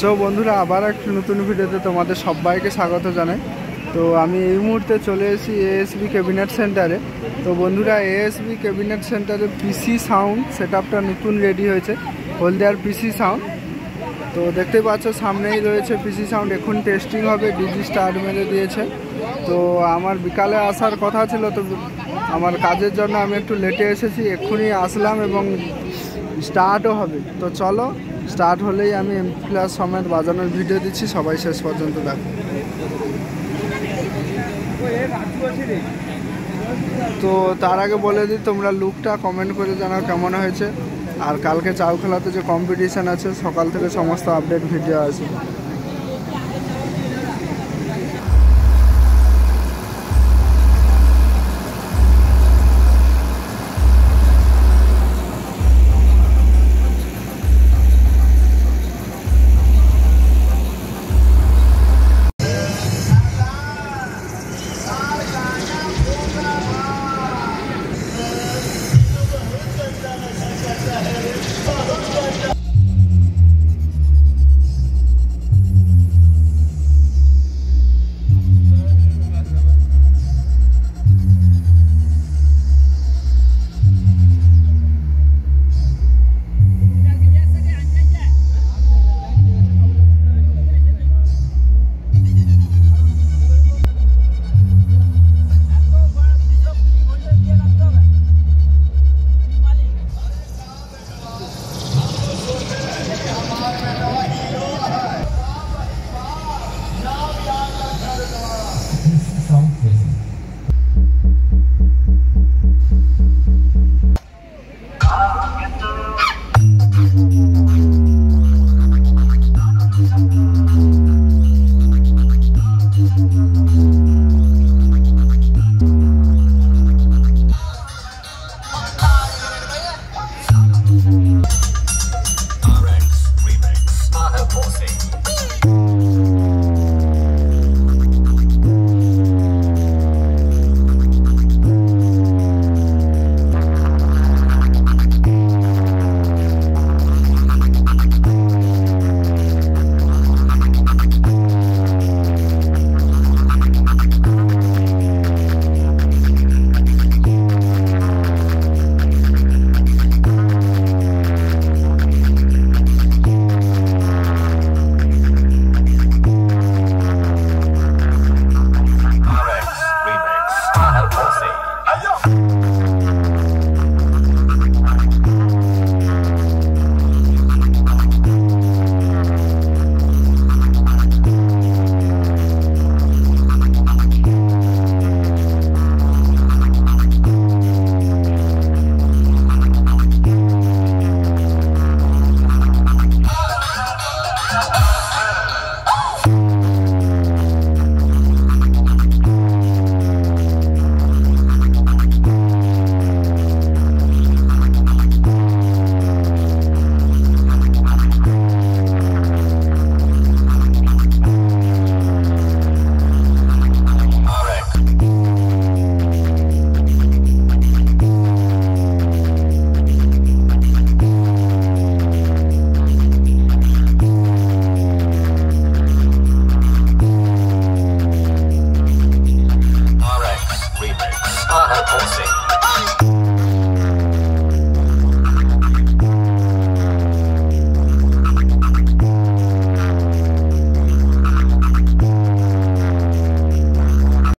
So বন্ধুরা, আবার একটি নতুন ভিডিওতে তোমাদের সবাইকে স্বাগত জানাই। তো, আমি এই মুহূর্তে চলে এসেছি এএসবি ক্যাবিনেট সেন্টারে তো, বন্ধুরা এএসবি ক্যাবিনেট সেন্টারে পিসি সাউন্ড সেট আপটা নতুন রেডি হয়েছে, হলদিয়ার পিসি সাউন্ড তো দেখতেই পাচ্ছ, সামনেই রয়েছে পিসি সাউন্ড এখন টেস্টিং হবে ডিজি স্টার্ট মেরে দিয়েছে। তো, আমার বিকালে আসার কথা ছিল, তো আমার কাজের জন্য আমি একটু লেটে এসেছি। এক্ষুনি আসলাম এবং স্টার্টও হবে। তো, চলো স্টার্ট হলেই আমি এম প্লাস সমেত বাজানোর ভিডিও দিচ্ছি, সবাই শেষ পর্যন্ত দেখো। তো তার আগে বলে দিই, তোমরা লুকটা কমেন্ট করে জানাও কেমন হয়েছে। আর কালকে চাউ খেলাতে যে কম্পিটিশান আছে, সকাল থেকে সমস্ত আপডেট ভিডিও আছে